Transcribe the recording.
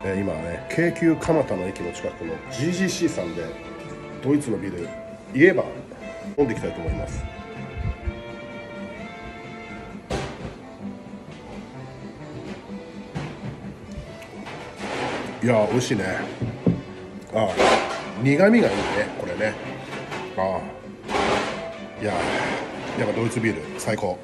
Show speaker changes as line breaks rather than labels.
えー今はね京急蒲田の駅の近くの GGC さんでドイツのビール言えば飲んでいきたいと思います。いやー美味しいね。ああ苦みがいいねこれね。ああ。いややっぱドイツビール最高。